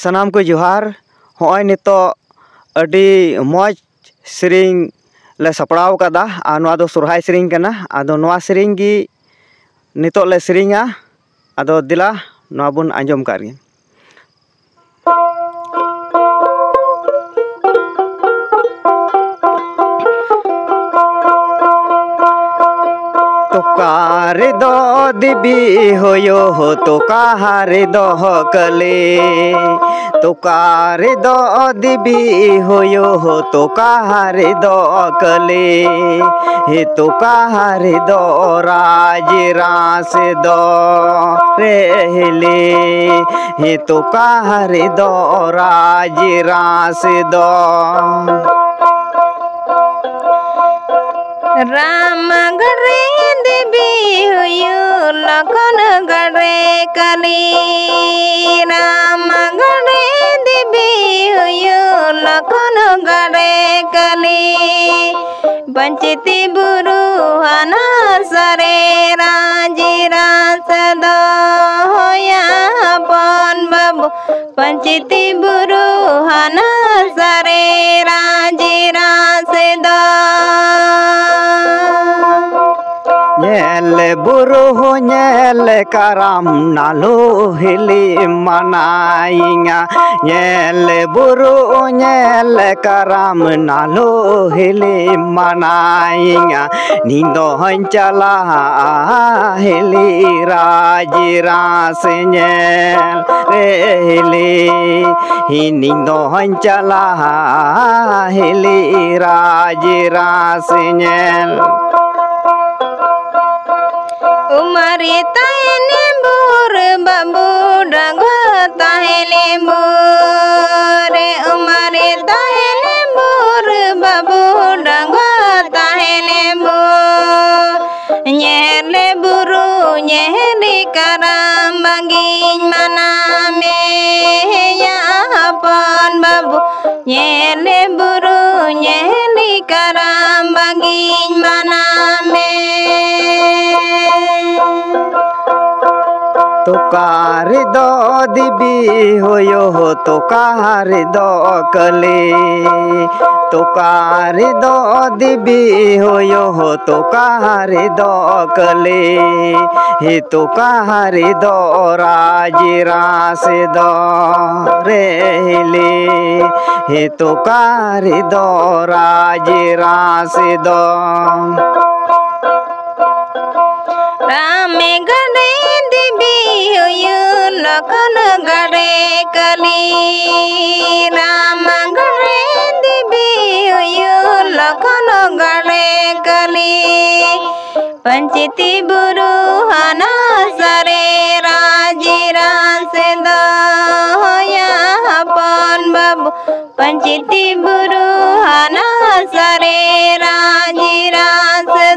ᱥᱟᱱᱟᱢ ᱠᱚ ᱡᱚᱦᱟᱨ ᱦᱚᱸᱜᱼᱚᱭ ᱱᱤᱛᱚᱜ ᱟᱹᱰᱤ ᱢᱚᱡᱽ ᱥᱮᱨᱮᱧ ᱞᱮ ᱥᱟᱯᱲᱟᱣ ᱟᱠᱟᱫᱟ ᱟᱨ ᱱᱚᱣᱟ ᱫᱚ ᱥᱚᱨᱦᱟᱭ ᱥᱮᱨᱮᱧ ᱠᱟᱱᱟ ᱟᱫᱚ ᱱᱚᱣᱟ ᱥᱮᱨᱮᱧ ᱜᱮ ᱱᱤᱛᱚᱜ ᱞᱮ ᱥᱮᱨᱮᱧᱟ ᱟᱫᱚ ᱫᱮᱞᱟ ᱱᱚᱣᱟ ᱵᱚᱱ ᱟᱸᱡᱚᱢ ᱠᱟᱜ ᱜᱮ तोकारे दो दिबी होयो हो तोकारे दो कले तोकारे दो दिबी होयो हो तोकारे दो कले हे तोकारे दो, राज रास दो हे तोकारे दो, राज रास दो। राम गरे गरे कली राम गरे देवी हुयु लखन गरे कली पंचती बुरु हना सरे राज़ी रास दो होया पन बाबू पंचती बुरु हना सरे राज़ी रास दो nyele buruh nyele karam nalu hili manainga nyele buruh nyele karam nalu hili manainga nindo hancala hili raji ras nyel hili hinindo hancala hili raji ras Umari tahe lembur babu dago eh, tahe lembur Umari tahe lembur babu dago tahe lembur Nyer leburu nyer di karam bagin maname. Ya apon babu nyer leburu nyer तोकार दो दिबी होयो हो तोकार दो कले तोकार दो दिबी होयो हो तोकार दो कले हे तोकार दो राज रास दो रेले हे तोकार दो राज रास दो। राम कली राम दिबी लखन गड़े कली पंचती बुरु हना सरे राज़ी रास दया पन बाबू पंचती बुरु हना सरे राज़ी रास दा